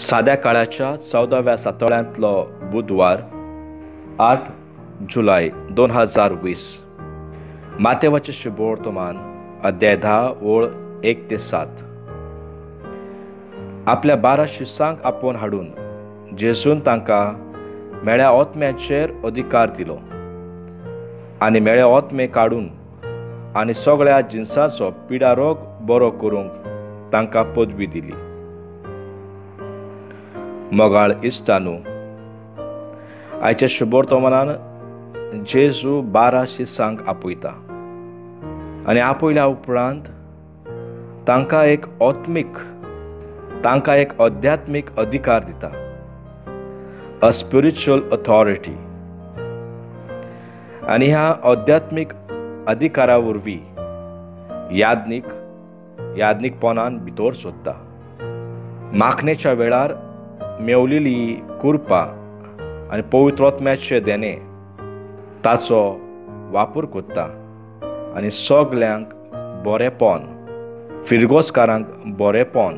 साद्या काळाच्या चौदाव्या सातोळ्यांतलो बुधवार आठ जुलय दोन हजार वीस. मातेवाचे शुभवर्तमान अध्याय धा ओळ एक ते सात. आपल्या बारा शिसांक आपोवन हाडून जेजून तांकां मेळ्या ओतम्याचेर अधिकार दिलो. आनी मेळे ओतमे काडून आनी सगळ्या जिन्सांचो पिडारोग बरो करूंक तांकां पदवी दिली. मोगाळ इश्टानू आयच्या शुभोर्तमानान जेजू बारा शिसांक आपयता आनी आपयल्या उपरांत तांकां एक ओत्मीक तांकां एक अध्यात्मीक अधिकार दिता अ स्पिरिच्युअल ऑथॉरिटी आनी ह्या अध्यात्मीक अधिकारा वरवीं याज्ञीक याज्ञीकपणान भितर सोदता माखणेच्या वेळार मेवलेली कुरपा आनी पवित्रोत्म्याचे देणे ताचो वापर कोत्ता आनी सगल्यांक बरेपण फिरगोसकारांक बरेपण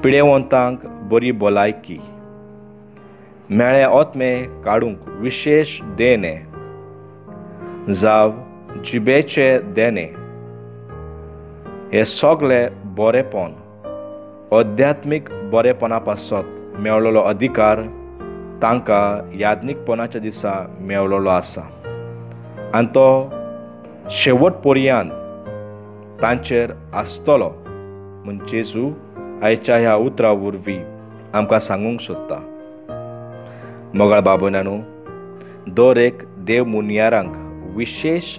पिडेवंतांक बरी भलायकी. मेळे ओतमे काडूंक विशेश देणे. जाव जिबेचे देणे. हे सगळे बरेपण अध्यात्मीक बरेपणा पासत मेळलेलो अधिकार तांकां याज्ञीकपणाच्या दिसा मेळलेलो आसा. आनी तो शेवट पर्यंत तांचेर आसतलो म्हूण जेजू आयच्या ह्या उतरा वरवीं आमकां सांगूंक सोदता. मोगाळ बाबनानू दर एक देव मुनियारांक विशेश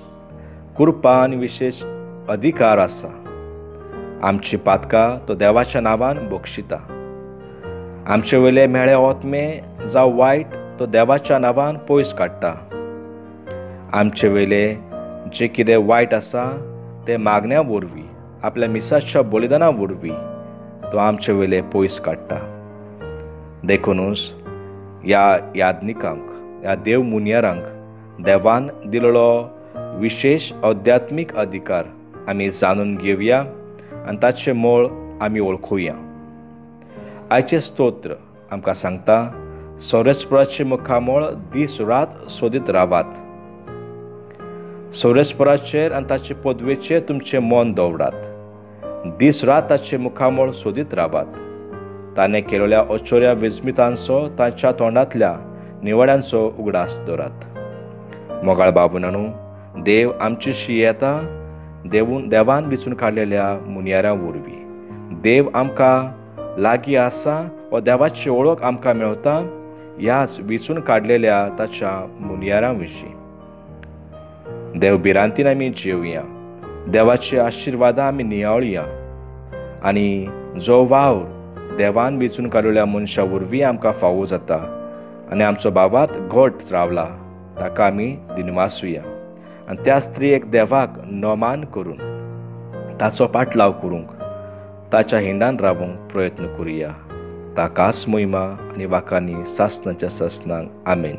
कृपा आनी विशेष अधिकार आसा. आमची पातकां तो देवाच्या नांवान बक्षिता. आमचे वयले मेळे ओतमे जावं वायट तो देवाच्या नांवान पयस काडटा. आमचे वयले जे कितें वायट आसा ते मागण्या वरवीं आपल्या मिसाच्या बलिदाना वरवीं तो आमचे वयले पयस काडटा. देखुनूच ह्या याज्ञिकांक ह्या देव मुनियरांक देवान दिलेलो विशेष अध्यात्मीक अधिकार आमी जाणून घेवया आनी ताचें मोळ आमी वळखुया आयचे स्तोत्र आमकां सांगता सौरेस्पराचे मुखामोळ दीस रात सोदीत रावात. सौरेस्पराचेर आनी ताचे पदवेचेर तुमचें मन दवरात दीस रात ताचे मुखामोळ सोदीत रावात. ताणें केलेल्या अचोऱ्या विस्मितांचो तांच्या तोंडांतल्या निवड्यांचो उगडास दवरात मोगाळ बाबू नाणू देव आमचीशी येता देवून देवान विचून काडलेल्या मुनियारां वरवीं देव आमकां लागीं आसा व देवाची ओळख आमकां मेळटा ह्याच विचून काडलेल्या ताच्या मुनियारां विशीं. देव भिरांतीन आमी जेवया देवाची आशिर्वादां आमी नियाळया. आनी जो वावर देवान वेचून काडलेल्या मनशा वरवीं आमकां फावो जाता आनी आमचो बाबात घट रावला ताका आमी दिनवासुया. आनी त्या स्त्रीयेक देवाक नोमान करून ताचो पाटलाव करूंक ताच्या हिंडान रावूंक प्रयत्न करुया. ताकाच मोहिमा आनी वाकांनी सासनाच्या ससनांक आमेन.